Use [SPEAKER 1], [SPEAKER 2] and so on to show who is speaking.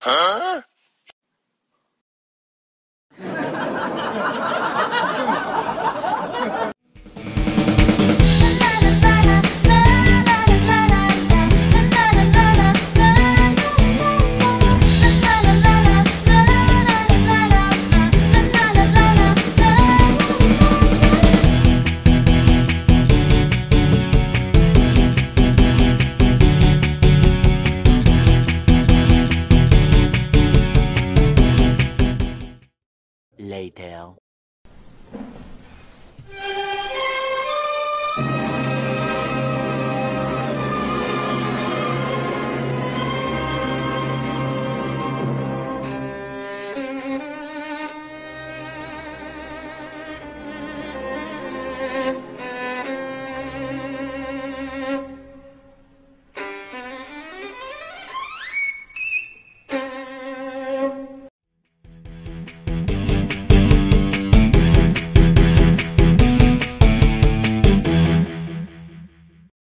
[SPEAKER 1] Huh?
[SPEAKER 2] later